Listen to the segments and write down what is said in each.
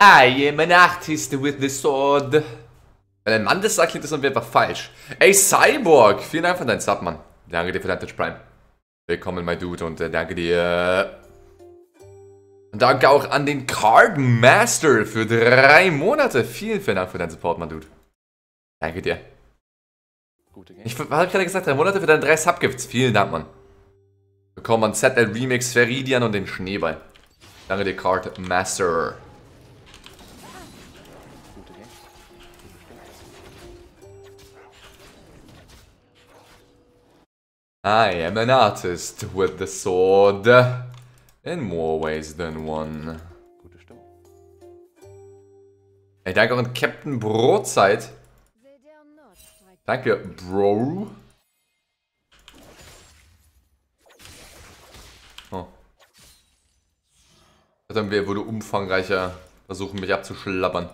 I am an artist with the sword. Wenn ein Mann das sagt, klingt das irgendwie einfach falsch. Ey, Cyborg! Vielen Dank für deinen Sub, Mann. Danke dir für dein Twitch Prime. Willkommen, mein Dude, und äh, danke dir. Und danke auch an den Card Master für drei Monate. Vielen, vielen Dank für deinen Support, mein Dude. Danke dir. Ich was hab ich gerade gesagt? Drei Monate für deine drei Subgifts. Vielen Dank, Mann. Bekommen man ZL Remix, Feridian und den Schneeball. Danke dir, Card Master. I am an artist with the sword. In more ways than one. Gute Stimmung. Ey, danke auch an Captain Brotzeit. Danke, Bro. Dann wir wurde umfangreicher versuchen, mich abzuschlappern.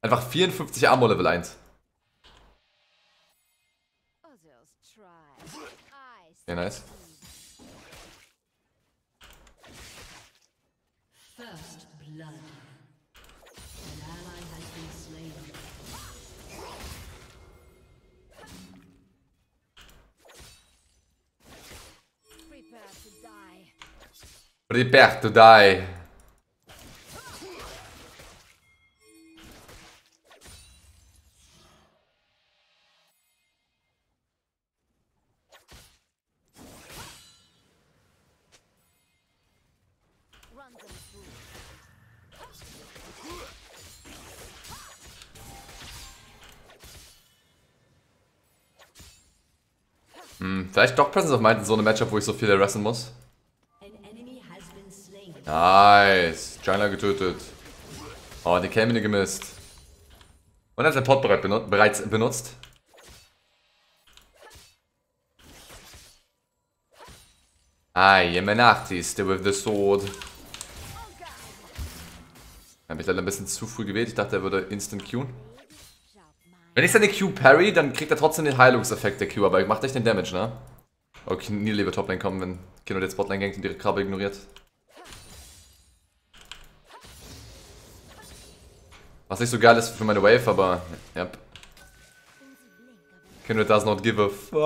Einfach 54 Armor Level 1. Ja, nice. First blood. Prepare to die. Hm, vielleicht doch Presence of Mind in so einem Matchup, wo ich so viel wresteln muss. An enemy has been slain. Nice. Jungler getötet. Oh, die Kämine gemisst. Und er hat sein Pot bereits benutzt. I am an artist with the sword. Habe ich leider ein bisschen zu früh gewählt. Ich dachte, er würde instant queuen. Wenn ich seine Q parry, dann kriegt er trotzdem den Heilungseffekt der Q, aber er macht echt den Damage, ne? Okay, nie lieber Toplane kommen, wenn Kino jetzt Botlane gankt und ihre Krabbe ignoriert. Was nicht so geil ist für meine Wave, aber ja. Kino does not give a fuck.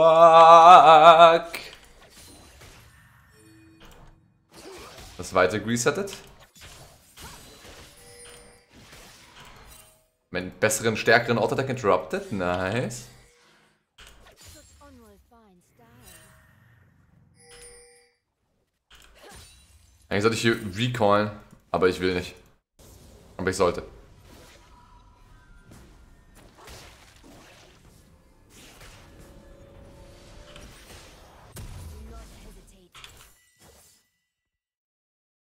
Das weiter resettet. Meinen besseren, stärkeren Auto-Attack interrupted. Nice. Eigentlich sollte ich hier recallen, aber ich will nicht. Aber ich sollte.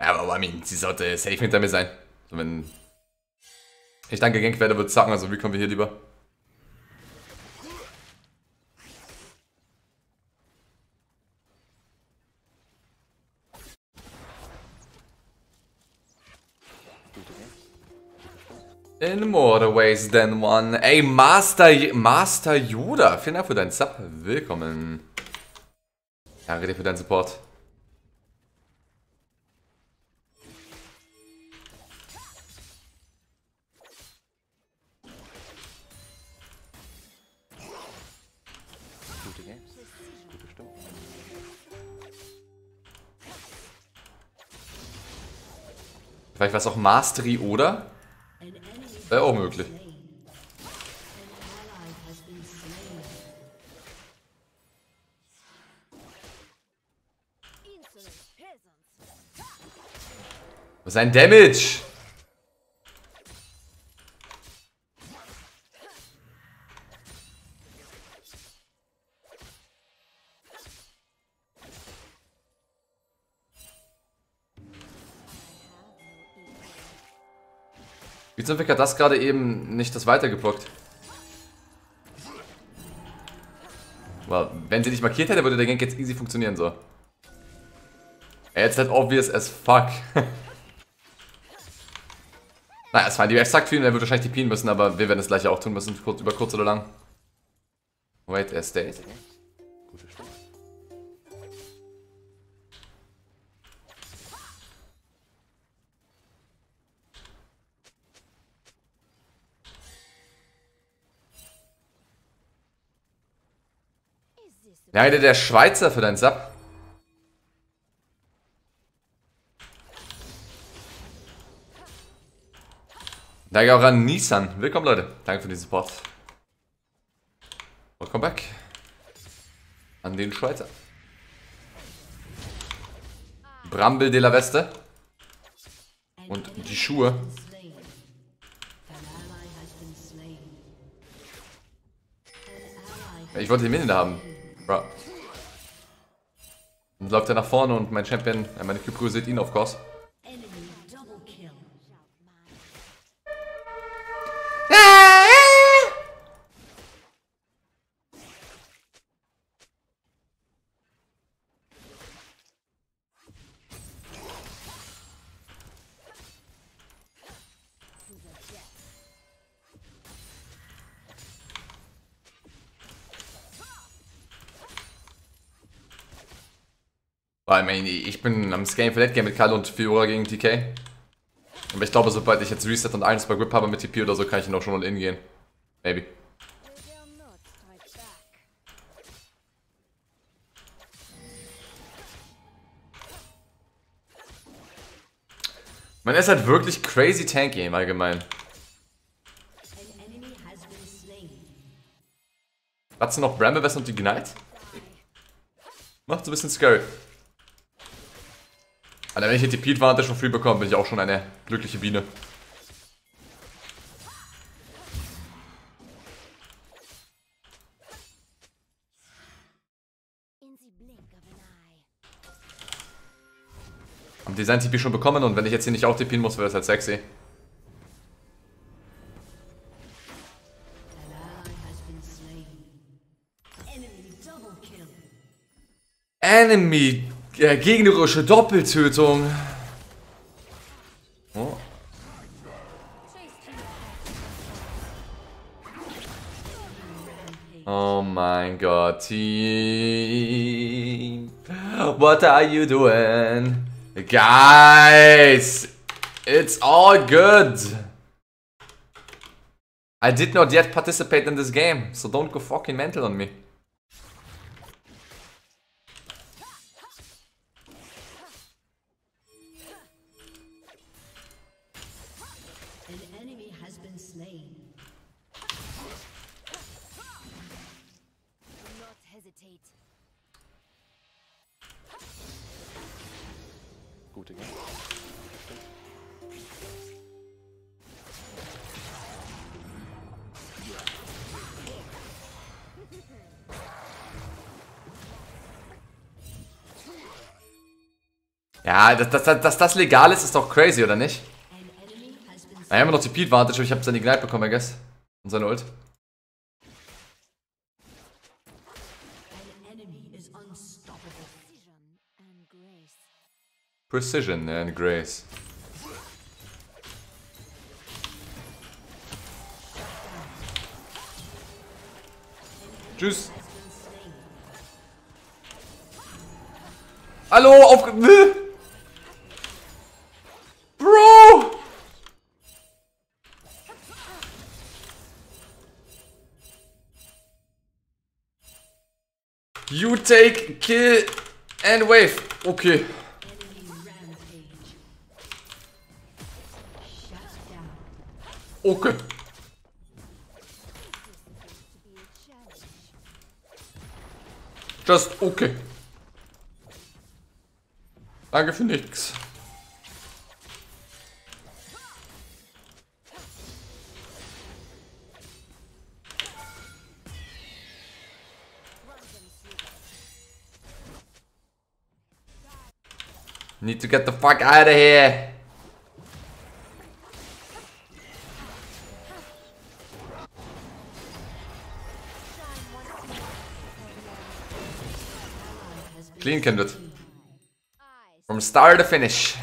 Ja, aber I mean, sie sollte safe hinter mir sein. So, wenn ich dann gegankt werde, wird zacken, also wie kommen wir hier lieber? In more ways than one. Ey, Master, Master Yoda, vielen Dank für deinen Sub. Willkommen. Danke dir für deinen Support. Vielleicht war es auch Mastery oder? Wäre auch möglich. slain. An ally has been slain. Insolent peasants. Was ist ein Damage? Wie zum Fick hat das gerade eben nicht das weitergeblockt? Well, wenn sie nicht markiert hätte, würde der Gank jetzt easy funktionieren, so. Ey, Jetzt halt obvious as fuck. naja, es fein. Die exakt vielen, der wird wahrscheinlich die müssen, aber wir werden das gleiche auch tun müssen, kurz, über kurz oder lang. Wait, er stayed. Danke der Schweizer für deinen Sub. Danke auch an Nissan. Willkommen, Leute. Danke für den Support. Welcome back. An den Schweizer. Bramble de la Weste. Und die Schuhe. Ich wollte die Minion haben. Bro. Und läuft er nach vorne und mein Champion, äh, meine Cube sieht ihn, of course. Ich bin am Game für Late Game mit Karl und Fiora gegen TK. Aber ich glaube, sobald ich jetzt Reset und eins bei Grip habe mit TP oder so, kann ich ihn auch schon all in gehen. Maybe. Man ist halt wirklich crazy tanky im Allgemeinen. Hat sie noch Bramblebest und die Ignite? Macht so ein bisschen scary. Alter, wenn ich hier TP Advantage for free bekomme, bin ich auch schon eine glückliche Biene. Haben Design TP schon bekommen und wenn ich jetzt hier nicht auch TPen muss, wäre das halt sexy. Enemy, äh, gegnerische Doppeltötung. Oh. Oh mein Gott, Team. What are you doing? Guys, it's all good. I did not yet participate in this game, so don't go fucking mental on me. An enemy has been slain. Do not hesitate. Gute Game. Ja, dass, dass, dass, dass das legal ist, ist doch crazy, oder nicht? An enemy has been Na, wir haben noch Advantage, aber ich habe seine Ignite bekommen, I guess. Und seine Ult. Precision and Grace. Tschüss. Hallo, auf... You take kill and wave. Okay. Enemy rampage. Shut down. Okay. To be a challenge. Just okay. Danke für nix. Need to get the fuck out of here. Clean. Eyes. From start to finish.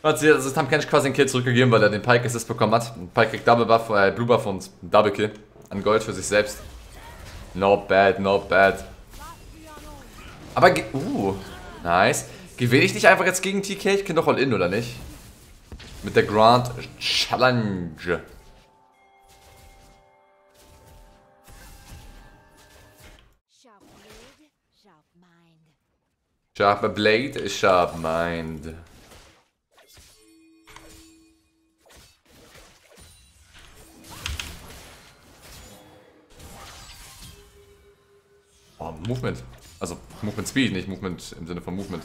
Warte, sie- also haben keinen quasi einen Kill zurückgegeben, weil er den Pike Assist bekommen hat. Und Pike kriegt Double Buff, äh, Blue Buff und Double Kill an Gold für sich selbst. Not bad, not bad. Aber, uh, nice. Gewinne ich nicht einfach jetzt gegen TK? Ich kann doch All-In, oder nicht? Mit der Grand Challenge. Sharp Blade, Sharp Mind. Oh, Movement. Movement Speed, nicht Movement im Sinne von Movement.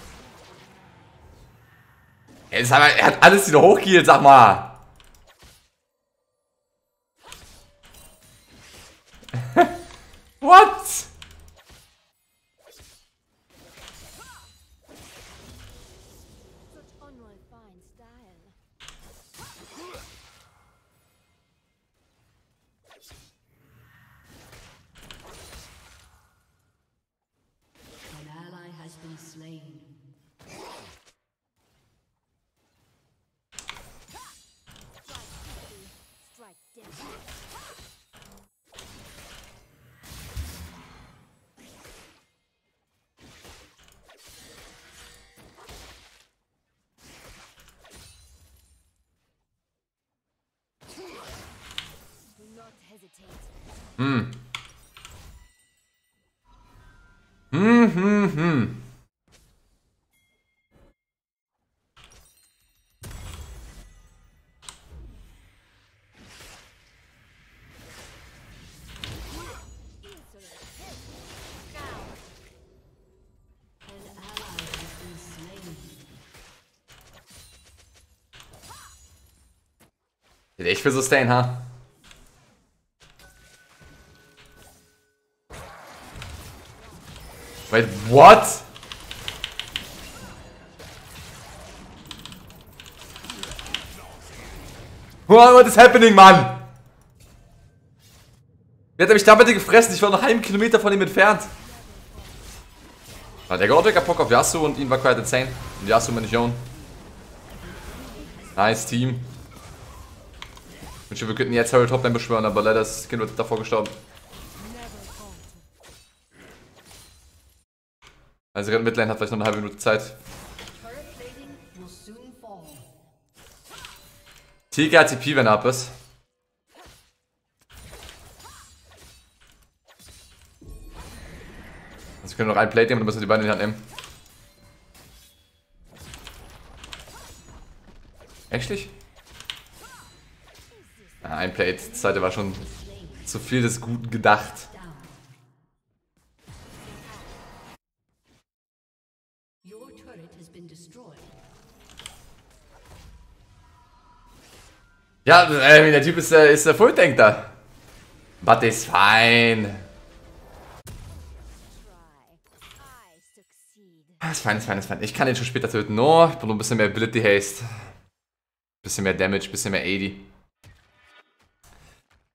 Er, ist aber, er hat alles wieder hochgehielt, sag mal. What? Hmm. Echt für Sustain, ha? Wait, what? What, is happening, Mann? Wie hat mich da gefressen? Ich war noch einen Kilometer von ihm entfernt. Ah, der Godric hat Bock auf Yasuo und ihn war quite insane. Und Yasuo Munition. Nice Team. Wünschte, wir könnten jetzt Harry Topline beschwören, aber leider ist das Kind davor gestorben. Also gerade Midlane hat vielleicht noch eine halbe Minute Zeit. Tiger hat TP, wenn er ab ist. Also wir können noch ein Plate nehmen und dann müssen wir die beiden in die Hand nehmen. Actually? Ah, ein Plate. Das zweite war schon zu viel des Guten gedacht. Ja, äh, der Typ ist, äh, ist der Fulltank But ist fine. Ah, Ist fein, ist fein, ist fein. Ich kann den schon später töten. No, ich brauche ein bisschen mehr Ability Haste. Bisschen mehr Damage, bisschen mehr 80.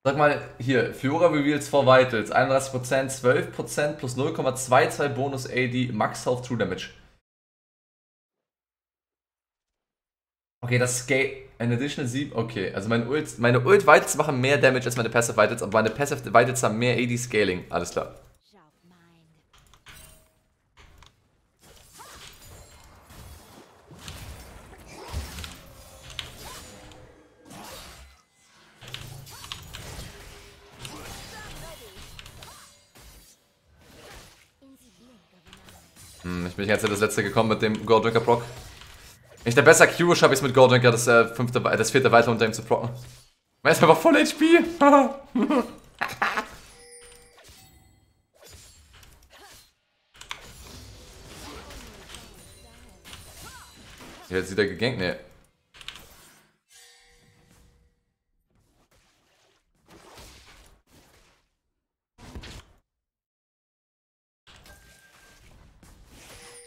Sag mal, hier, Fiora Reveals 4 Vitals. 31%, 12% plus 0,22 Bonus AD, Max Health True Damage. Okay, das Scale. An additional 7. Okay, also meine Ult, meine Ult Vitals machen mehr Damage als meine Passive Vitals, aber meine Passive Vitals haben mehr AD Scaling. Alles klar. Hm, ich bin jetzt das letzte gekommen mit dem Goldrinker Proc. Wenn ich der besser Q schaffe ich es mit Goldrinker das, äh, fünfte, das vierte weiter unter ihm zu procken. Weil ist einfach voll HP. Jetzt wieder gegankt, ne.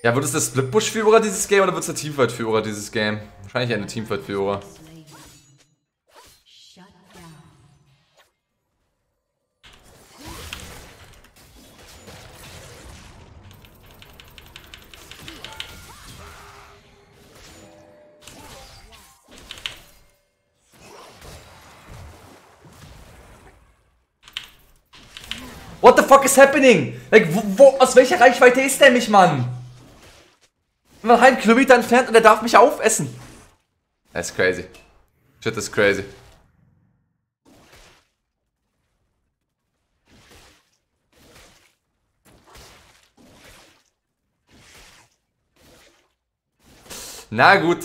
Ja, wird es der Split-Push-Führer dieses Game oder wird es der Teamfight-Führer dieses Game? Wahrscheinlich eine Teamfight-Führer. What the fuck is happening? Like, wo, wo, aus welcher Reichweite ist der mich, Mann? Ich bin einen Kilometer entfernt und er darf mich aufessen. That's crazy. Shit is crazy. Na gut.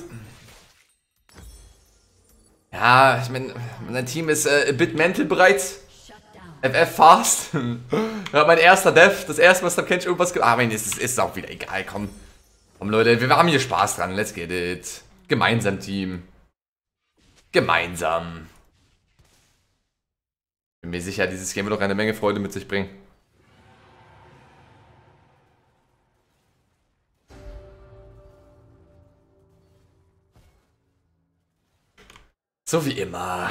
Ja, ich meine, mein Team ist äh, a bit mental bereits. FF fast. ja, mein erster Dev, das erste Mal, was Kench irgendwas gemacht Ah, mein, ist, ist, ist auch wieder egal, komm. Komm, Leute, wir haben hier Spaß dran, let's get it. Gemeinsam, Team. Gemeinsam. Bin mir sicher, dieses Game wird auch eine Menge Freude mit sich bringen. So wie immer.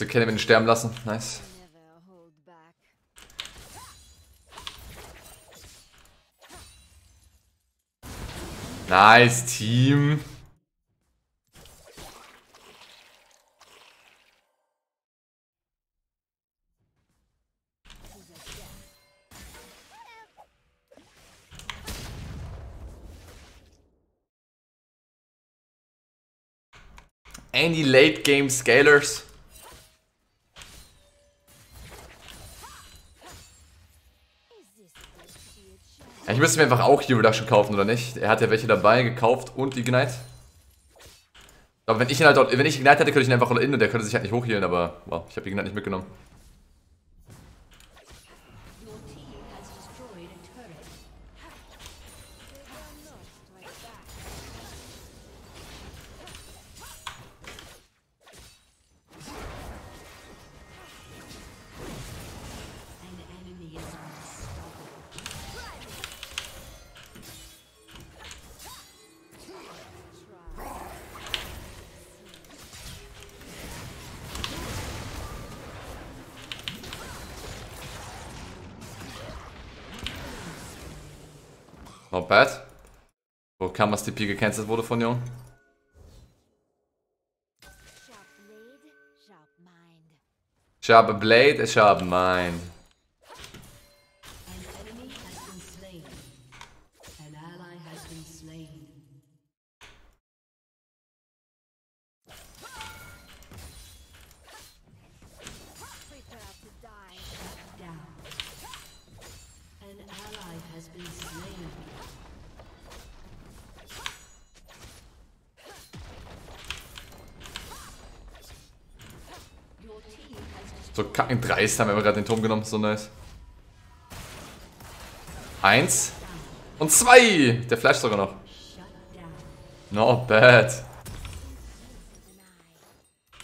Kurze Kenne mit den sterben lassen. Nice. Nice, Team. Any late game scalers? Ich müsste mir einfach auch Hero Reduction kaufen, oder nicht? Er hat ja welche dabei gekauft und Ignite. Aber wenn ich ihn halt dort, wenn ich Ignite hätte, könnte ich ihn einfach all in und der könnte sich halt nicht hochhealen, aber wow, ich habe Ignite nicht mitgenommen. TP gecancelt wurde von Jung? Sharp blade, sharp mind. Sharp Blade, a sharp mind. So kacken dreist haben wir gerade den Turm genommen, so nice. Eins. Und zwei! Der Flash sogar noch. Not bad.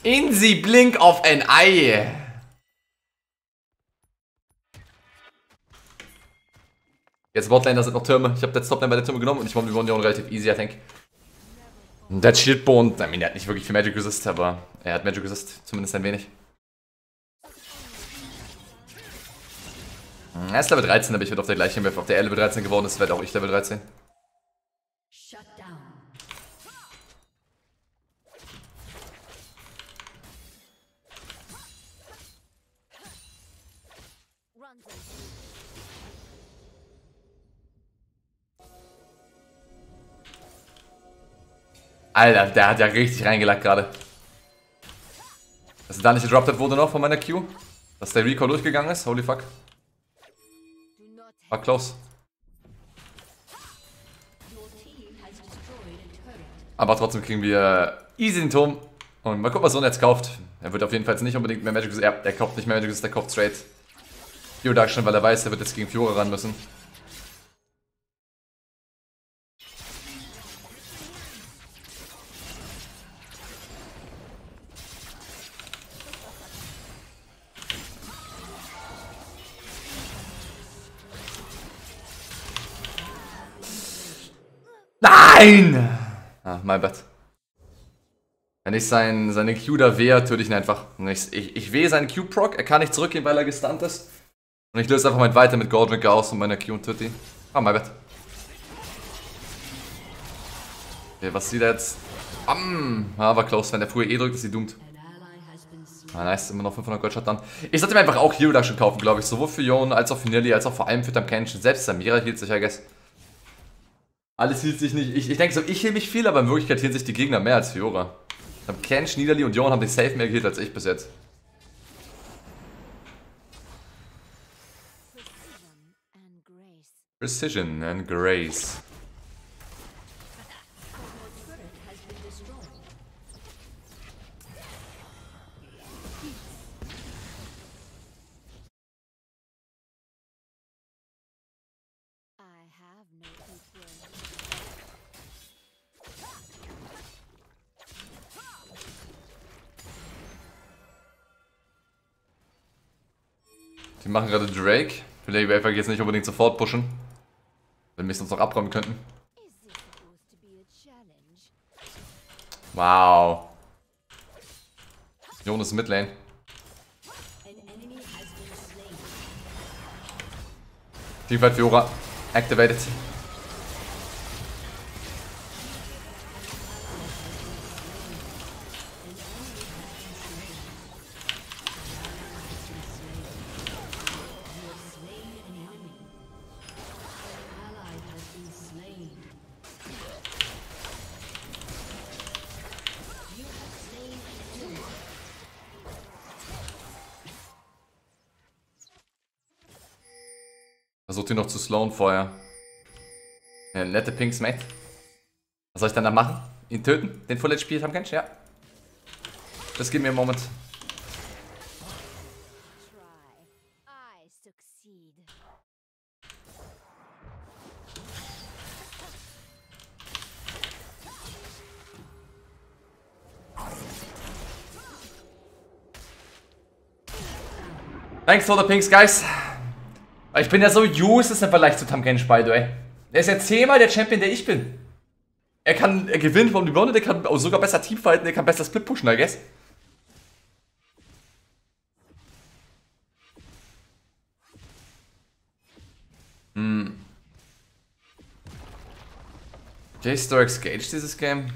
In the blink of an eye. Jetzt Botlane, da sind noch Türme. Ich habe jetzt Toplane bei der Türme genommen und ich wollte die Union relativ easy, I think. Der Shieldbone, I mean, der hat nicht wirklich viel Magic Resist, aber er hat Magic Resist, zumindest ein wenig. Er ist Level 13, aber ich werde auf der gleichen Map, auf der er Level 13 geworden ist, werde auch ich Level 13. Shut down. Runs and Alter, der hat ja richtig reingelackt gerade. Dass er da nicht gedroppt hat, wurde noch von meiner Q. Dass der Recall durchgegangen ist. Holy fuck. War close. Aber trotzdem kriegen wir easy den Turm. Und mal gucken, was Son jetzt kauft. Er wird auf jeden Fall nicht unbedingt mehr Magic. Er, er kauft nicht mehr Magic er kauft straight. Hero Reduction, weil er weiß, er wird jetzt gegen Fiora ran müssen. Nein! Ah, my bad. Wenn ich sein, seine Q da wehe, töte ich ihn einfach. Ich, ich, ich wehe seinen Q-Proc, er kann nicht zurückgehen, weil er gestunt ist. Und ich löse einfach mal weiter mit Goldrick aus und meiner Q und töte ihn. Ah, my bad. Okay, was sieht er jetzt? Am! Ah, war close. Wenn der früher E drückt, ist sie doomed. Ah, nice, immer noch 500 Gold Shutdown. Ich sollte mir einfach auch Hero Reduction kaufen, glaube ich. Sowohl für Yon, als auch für Nilly, als auch vor allem für Tamkenshin. Selbst Samira hielt sich, I guess. Alles hielt sich nicht. Ich, ich denke so, ich heal mich viel, aber in Wirklichkeit hielen sich die Gegner mehr als Fiora. Haben Kench, Niederli und Johan haben die safe mehr geheilt als ich bis jetzt. Precision and grace. Machen gerade Drake. Ich will die Wave jetzt nicht unbedingt sofort pushen. Wenn wir es uns noch abräumen könnten. Wow. Jonas Midlane. Teamfight Fiora. Activated. Slowen vorher. Ja, nette Pinks, Mate. Was soll ich dann da machen? Ihn töten? Den Full HP haben kannst? Ja. Das gibt mir einen Moment. Thanks for the Pinks, guys. Ich bin ja so useless im Vergleich zu Tamkench, by the way. Er ist ja zehnmal der Champion, der ich bin. Er kann, er gewinnt vom Gewonnen, der kann sogar besser Teamfighten, er kann besser Split pushen, I guess. Hm. J-Storx Gage dieses Game.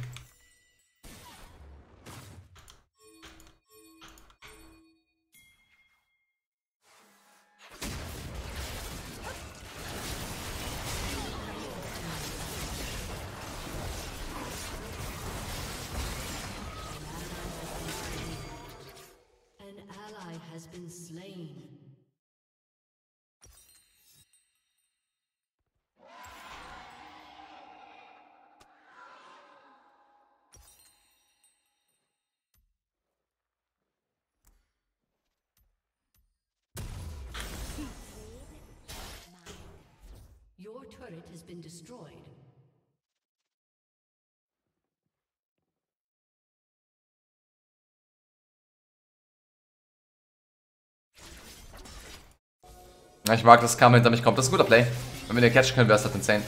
Ich mag, dass Karma hinter mich kommt. Das ist ein guter Play. Wenn wir den catchen können, wäre es halt insane.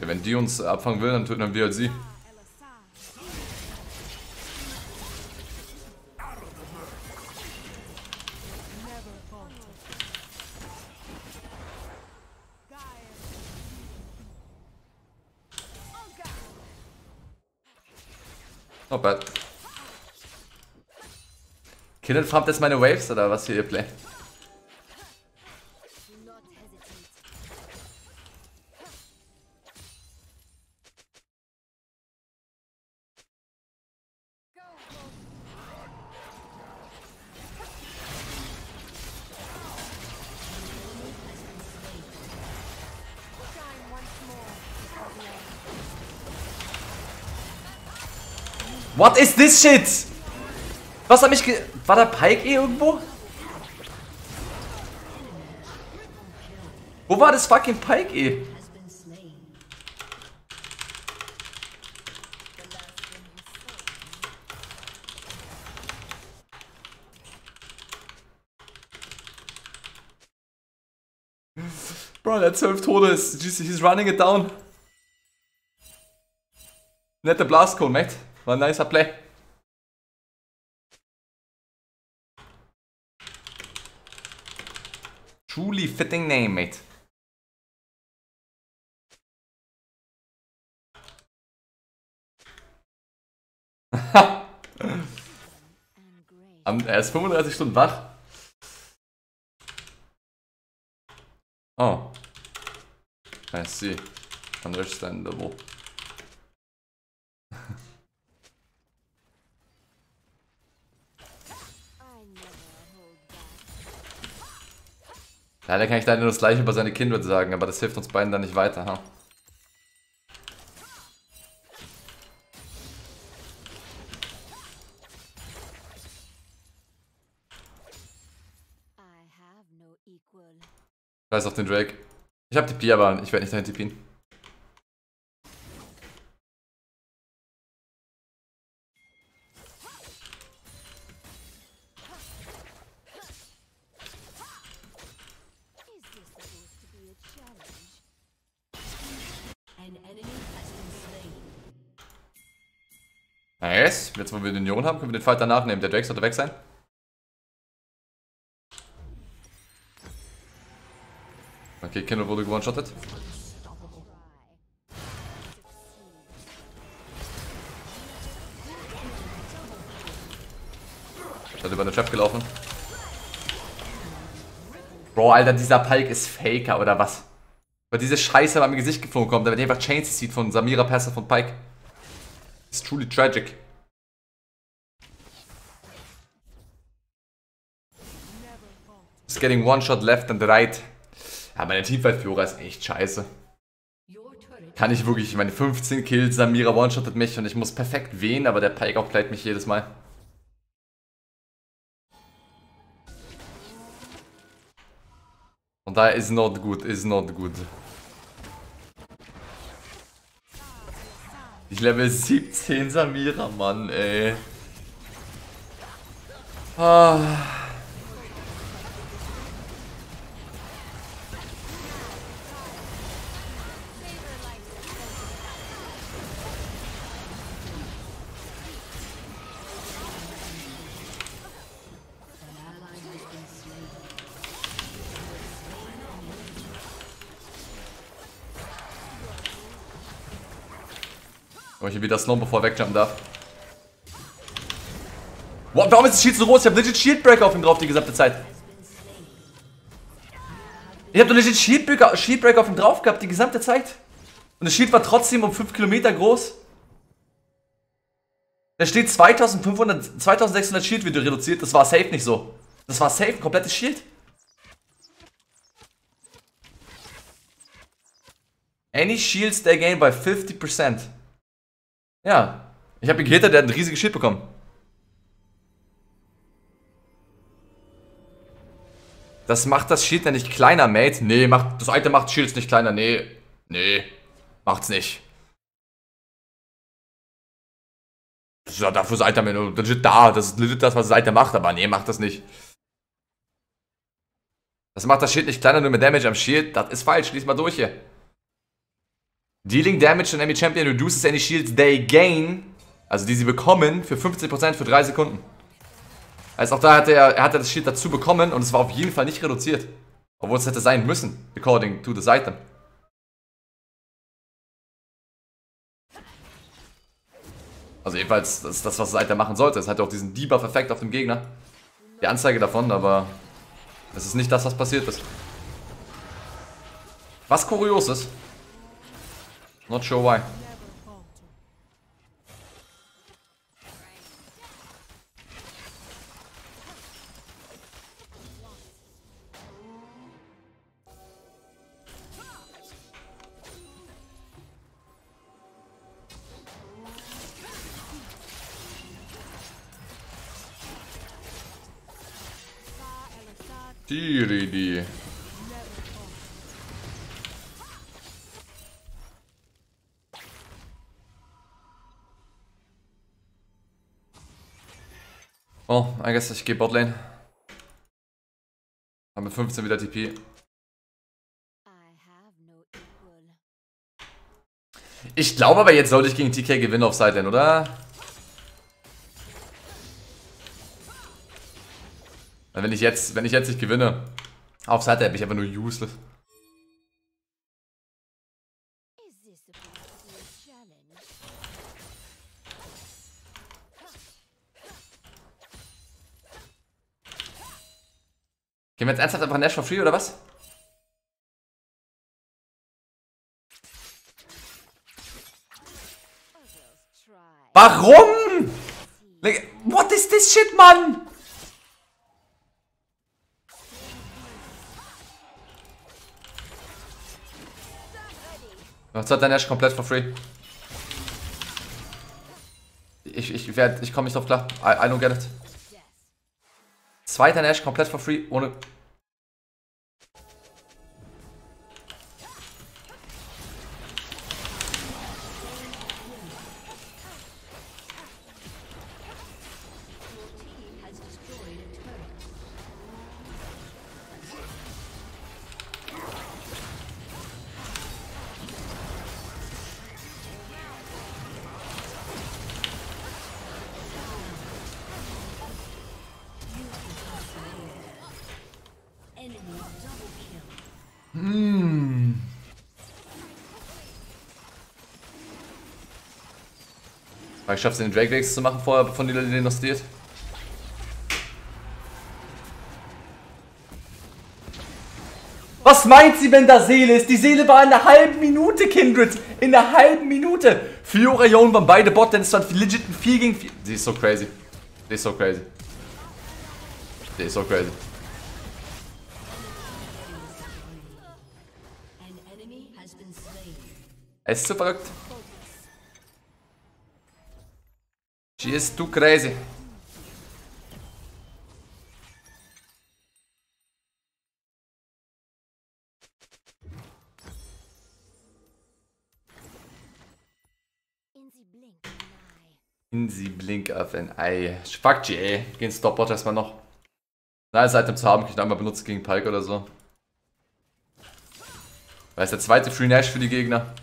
Ja, wenn die uns abfangen will, dann töten wir halt sie. Not bad. Killen farmt jetzt meine Waves oder was hier ihr more. What is this shit? Was hat mich ge... War da Pike eh irgendwo? Wo war das fucking Pike eh? Bro, der hat 12 Tode. ist- He's running it down. Nette Blast Cone, mate. War ein nicer Play. Truly fitting name, mate. Er ist 35 Stunden wach. Oh. I see. Understandable. Leider kann ich leider nur das gleiche über seine Kindred sagen, aber das hilft uns beiden dann nicht weiter, ha? Scheiß auf den Drake. Ich hab TP, aber ich werde nicht dahin TPen. Jetzt, wo wir den Union haben, können wir den Fight danach nehmen. Der Drake sollte weg sein. Okay, Kindle wurde gewone-shottet. Try. Ich hatte über eine Trap gelaufen. Bro, Alter, dieser Palk ist Faker, oder was? Weil diese Scheiße bei mir Gesicht geflogen kommt, damit einfach Chains sieht von Samira Passer von Pike. It's truly tragic. Just getting one shot left and right. Ja, meine Teamfight-Führer ist echt scheiße. Kann ich wirklich, meine 15 Kills, Samira one-shottet mich und ich muss perfekt wehen, aber der Pike auch mich jedes Mal. Und daher ist not good, is not good. Ich Level 17 Samira, Mann, ey. Ah. Aber ich will wieder slowen, bevor er wegjumpen darf. What, warum ist das Shield so groß? Ich hab legit Shieldbreaker auf ihm drauf die gesamte Zeit. Ich hab doch legit Shieldbreaker, Shieldbreaker auf ihm drauf gehabt die gesamte Zeit. Und das Shield war trotzdem um 5 Kilometer groß. Da steht 2500, 2600 Shield wird reduziert. Das war safe nicht so. Das war safe, ein komplettes Shield. Any shields they gain by 50%. Ja. Ich habe ihn gehittet, der hat ein riesiges Schild bekommen. Das macht das Schild ja nicht kleiner, Mate. Nee, macht, das Item macht Shields nicht kleiner. Nee. Nee. Macht's nicht. Das ist ja dafür das Item nur legit da. Das ist legit das, was das Item macht, aber nee, macht das nicht. Das macht das Schild nicht kleiner, nur mit Damage am Shield. Das ist falsch. Lies mal durch hier. Dealing damage to enemy champion reduces any shields they gain, also die sie bekommen, für 15% für 3 Sekunden. Also auch da hatte er, er hatte das Shield dazu bekommen und es war auf jeden Fall nicht reduziert. Obwohl es hätte sein müssen, according to this item. Also jedenfalls, das ist das, was das Item machen sollte. Es hat auch diesen Debuff-Effekt auf dem Gegner. Die Anzeige davon, aber es ist nicht das, was passiert ist. Was kurios ist, Not sure why. Tiridi. Oh, I guess ich gehe Botlane. Haben mit 15 wieder TP. Ich glaube aber jetzt sollte ich gegen TK gewinnen auf Sidelane, oder? Wenn ich jetzt, wenn ich jetzt nicht gewinne, auf Sidelane bin ich einfach nur useless. Nehmen wir jetzt ernsthaft einfach Nash for free oder was? Warum? Like, what is this shit, Mann? Was hat der Nash komplett for free? Ich, ich werd, ich komme nicht drauf klar. I, I don't get it. Zweiter Nash komplett for free, ohne kill. Ich schaff's den Drake Wakes zu machen vorher, bevor die den noch. Was meint sie, wenn da Seele ist? Die Seele war in einer halben Minute, Kindred. In einer halben Minute. Fiora, Yon waren beide Bot, denn es stand legit ein 4 gegen 4. Sie ist so crazy. Sie ist so crazy. Sie ist so crazy. Es ist zu verrückt. She is too crazy. In sie blink auf ein Ei. Fuck GA. Gehen Stopwatch erstmal noch. Nice Item zu haben, kann ich einmal benutzen gegen Pike oder so. Weil ist der zweite Free Nash für die Gegner.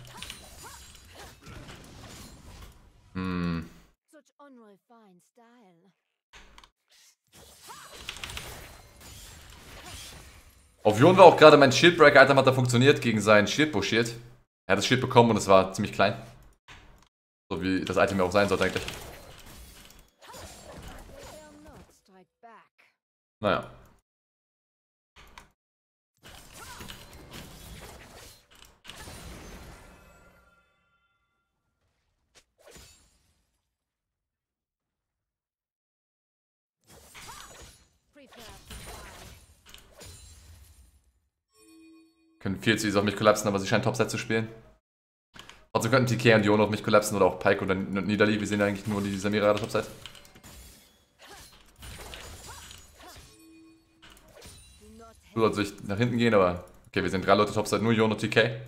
Auf Jon war auch gerade mein Shieldbreak-Item hat da funktioniert gegen sein Shield-Bush-Shield. Er hat das Shield bekommen und es war ziemlich klein. So wie das Item ja auch sein sollte eigentlich. Naja. Können viel zu easy auf mich kollapsen, aber sie scheint Topside zu spielen. Trotzdem könnten TK und Jon auf mich kollapsen oder auch Pike oder N- Nidalee. Wir sehen eigentlich nur die Samira der Topside. Sollst durch nach hinten gehen, aber. Okay, wir sind drei Leute Topside, nur und TK.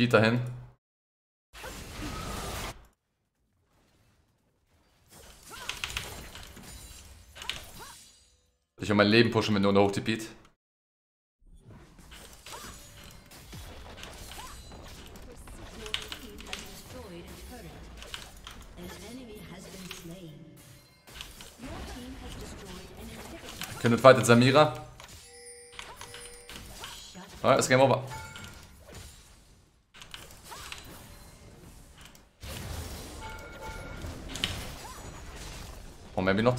Peter hin. Ich will mein Leben pushen, wenn du unter destroyed an inhibitor. Kindred fightet Samira. Ah, ist Game Over. An enemy.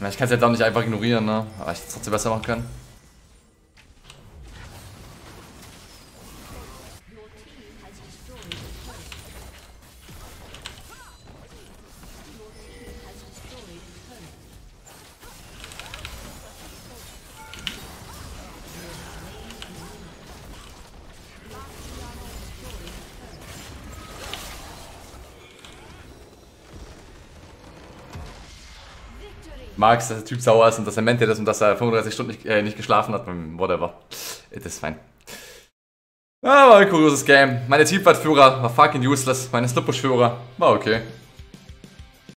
Na, ich kann es jetzt auch nicht einfach ignorieren, ne? Aber ich hätte es trotzdem besser machen können. Magst, dass der Typ sauer ist und dass er mental ist und dass er 35 Stunden nicht, äh, nicht geschlafen hat. Whatever. Das ist fein. Ja, war ein kurioses Game. Meine Teamfight-Führer war fucking useless. Meine Slippush-Führer war okay.